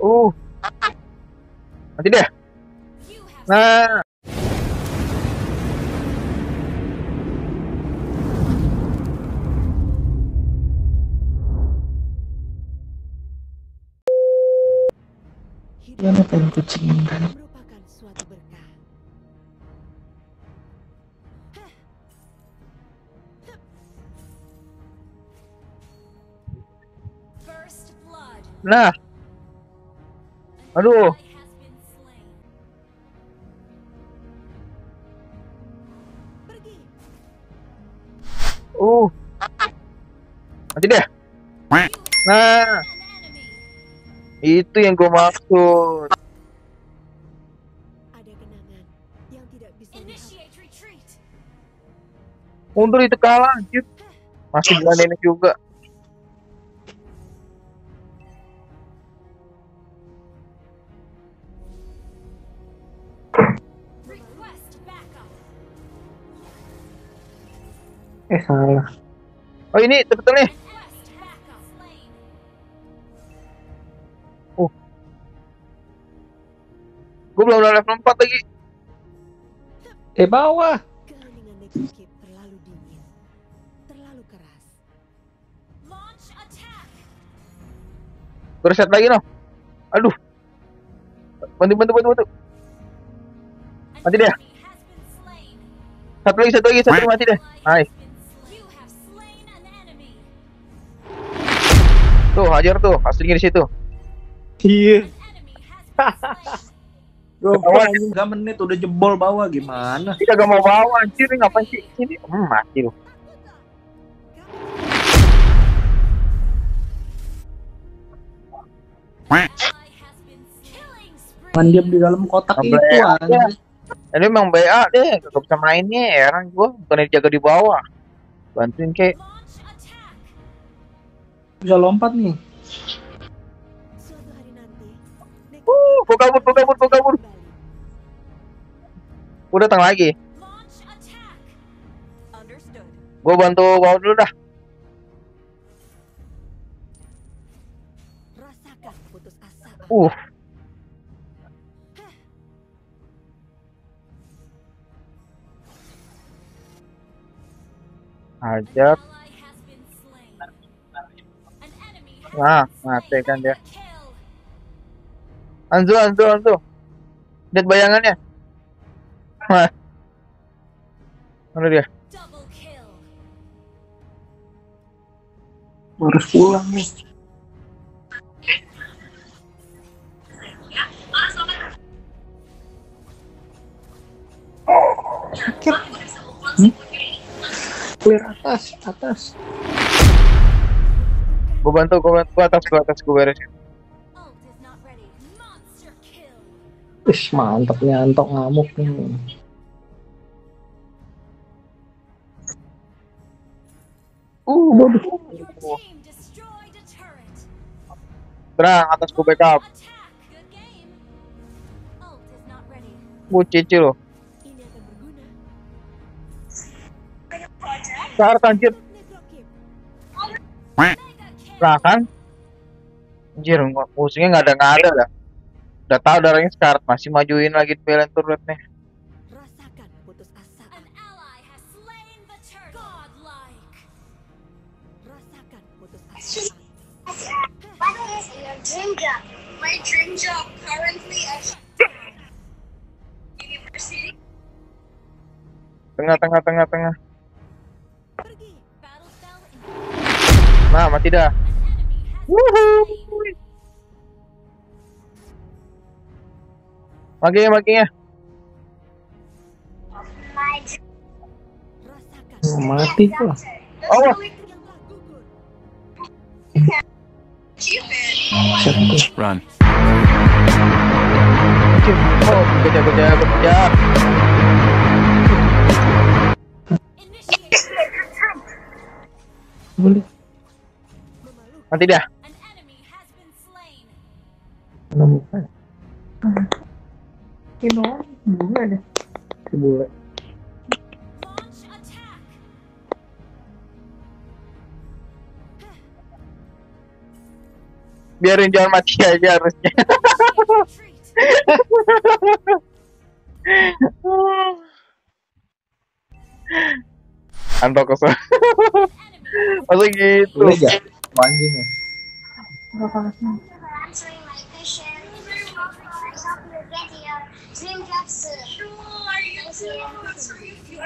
Uh. Mati have Nah. Ya ngapain kucing kan? Nah. Aduh. Uh. Mati deh. Nah. Itu yang gue maksud. Ada kenangan yang tidak bisa dihapus. Initiate retreat. Mundur itu kalah anjir. Masih berani juga. Eh salah. Oh ini betul nih. Slain. Gue belum udah level 4 lagi. Eh bawah. Gue reset lagi noh. Aduh. Bantu bantu bantu bantu. An Mati dia. Satu lagi satu lagi satu lagi mati has Nice. Tuh hajar tuh. Aslinya di situ. Iya. Gue Bawah. anjing 3 menit udah jebol bawah gimana? Dia kagak mau bawa anjir ini ngapain sih sini? Hmm, mati lu. Ally has been killing spree. Man diam di dalam kotak Sampai itu ada. anjing. Ini memang BA deh, kagak bisa mainnya, heran gua, bukan dijaga di bawah. Bantuin kek. Bisa lompat nih. Uh, gua kabur, gua kabur, gua kabur. Gua datang lagi. Gua bantu bawa dulu dah. Uh. Hajar. Nah, mati kan dia. Anzu, Anzu, Anzu. Lihat bayangannya. Wah. Mana dia? Harus pulang nih. Sakit. Hmm? Clear atas, atas. Gua bantu, gua bantu, gua atas, gua atas, gua beresin. Ult is not ready. Monster kill. Wih, mantap nyantok ngamuk nih. Uh, bagus. Turret. Terang, atas gua backup. Gua cici lo. Ini akan berguna. Sar, anjir. Lah kan? Musuhnya nggak ada nggak ada dah. Udah tahu darahnya sekarat, masih majuin lagi belen turret nih. Dream job? My dream job currently at university. Tengah, tengah, tengah, tengah. Nah, mati dah. Dream Rasakan Oh, mati lah. Oh. Run. Oh, kejar, kejar, kejar. Boleh. Mati dah. Muka? Ini dong, bunga deh. Bule. Attack. biarin jangan mati aja harusnya. Anto kesel. Masa gitu? Boleh gak? Anjing ya. question. I hope you get your dream job soon. Thank you.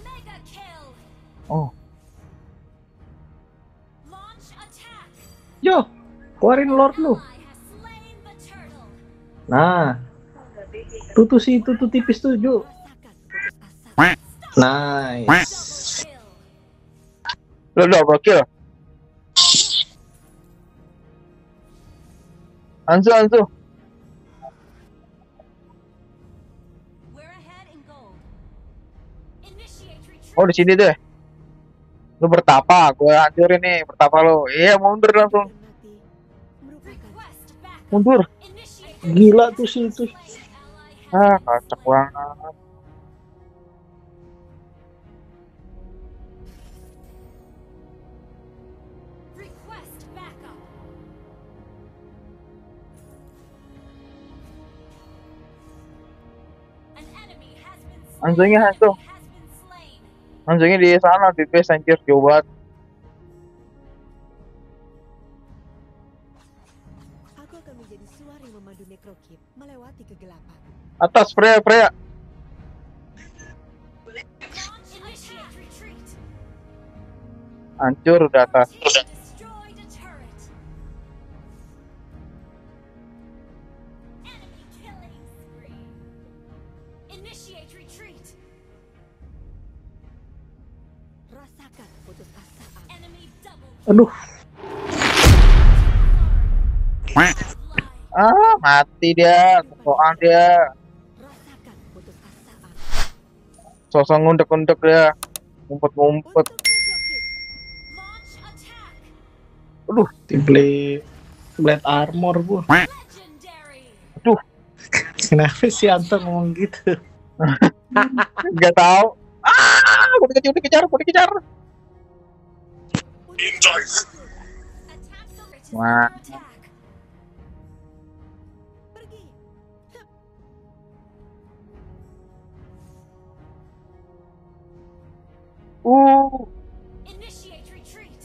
Mega kill. Oh, Launch attack. Yo, keluarin Lord lu. Nah, tuh tuh si itu tuh tipis tuh Ju. Nice. Lu double kill. Ansu, Ansu. Oh di sini deh. Lu bertapa, gue hancurin nih bertapa lu. Iya mundur langsung, mundur. Gila tuh si itu. ally Ah, kacak banget. Anjingnya hantu. Langsungnya di sana di base anjir jauh banget. Aku akan menjadi suara yang memandu Necrokip melewati kegelapan. Atas Freya, Freya. Hancur udah atas. Initiate retreat. Rasakan putus asaan. Enemy double Aduh. Ah, mati dia. Kepoan dia. Rasakan putus asaan. Sosok ngundek-ngundek dia. Ngumpet-ngumpet. Aduh, timplate blade armor gua. Legendary. Kenapa si Anto ngomong gitu? nggak tahu. Ah, gue dikejar, dikejar, gue dikejar. Attack the turret. Wah. Uh, Initiate retreat.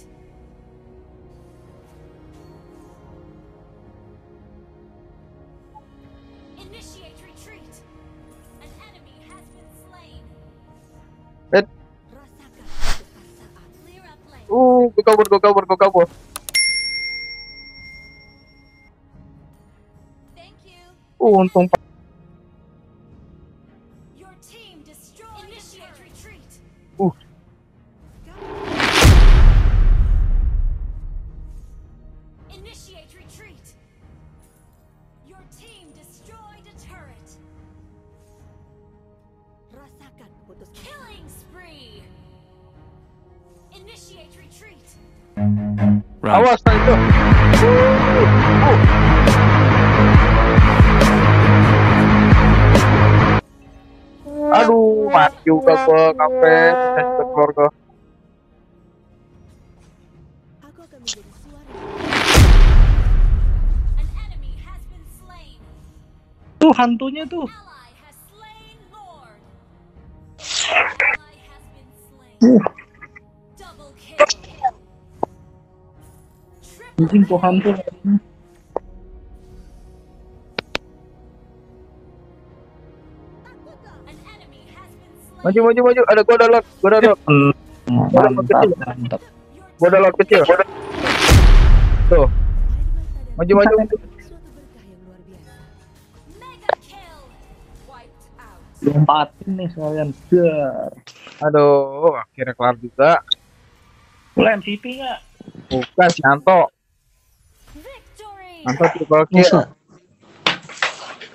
Gue kabur, gue kabur, gue kabur. Uh, untung Awas nah itu. Uh, uh. Aduh, mati juga gua kafe. Bisa juga keluar gua. Aku akan menjadi suara An enemy has been slain. Tuh hantunya tuh. Ally Anjing tuh been slain. Maju, maju, maju. Ada gua ada lot, gua ada lot. Hmm, Mantap, Gua ada lot kecil. Tuh, maju, maju. ada suatu berkah yang luar biasa. mega kill. Wiped out. Lompatin nih sekalian. Dar. Aduh, akhirnya kelar juga. Boleh MVP nggak? Bukan si Anto. Triple kill. Masa?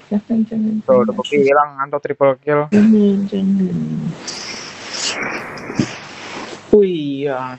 Jangan, jangan. Tuh, udah gue bilang Anto triple kill. Jangan, jangan. Wih, ya.